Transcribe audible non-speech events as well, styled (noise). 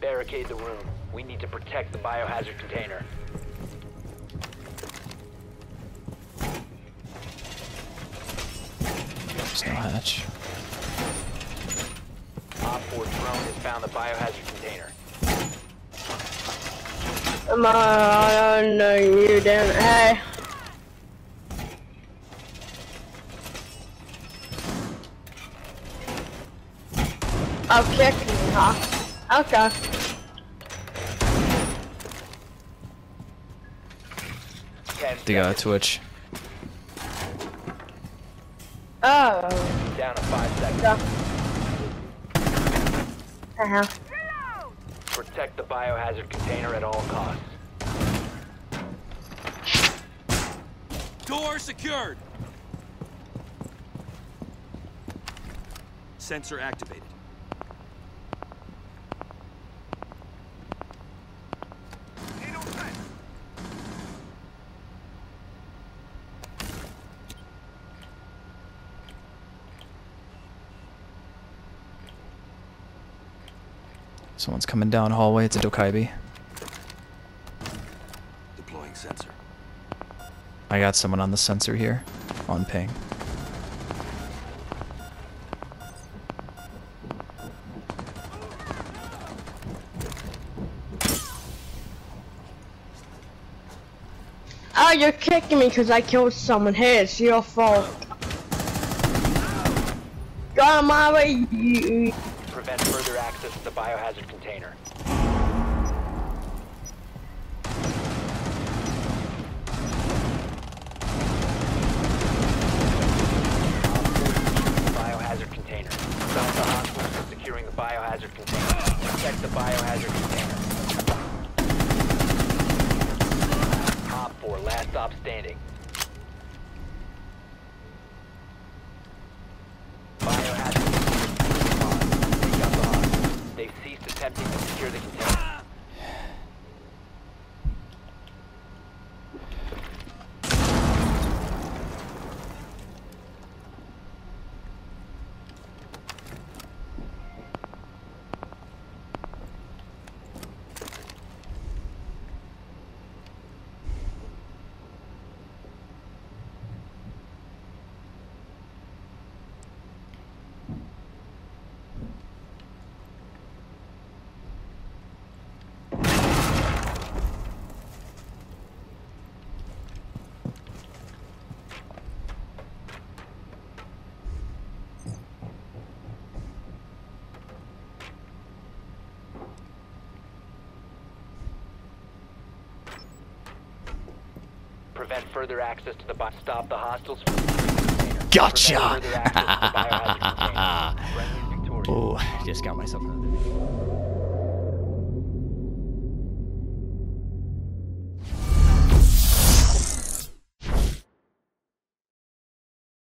Barricade the room. We need to protect the biohazard container. There's no hatch. Op 4 drone has found the biohazard container. Come on, I don't know you damn Hey. Oh, kick me, huh? Okay. Ten They got a seconds. twitch. Oh. Down to five seconds. Yeah. Uh-huh. Protect the biohazard container at all costs. Door secured. Sensor activated. Someone's coming down hallway. It's a Dokkaebi. Deploying sensor. I got someone on the sensor here. On ping. Oh, you're kicking me because I killed someone. Hey, it's your fault. Go out of my way, you. Prevent further access to the biohazard container. Biohazard container. Stop the hostiles from securing the biohazard container. Protect the biohazard container. Op 4, last stop standing. Biohazard container. Take out the hostiles. They've ceased attempting to secure the container. Prevent further access to the bi- Stop the hostiles from securing the container. Gotcha! Prevent further access to the (laughs) biohazard container. Friendly victorious. Oh, just got myself another.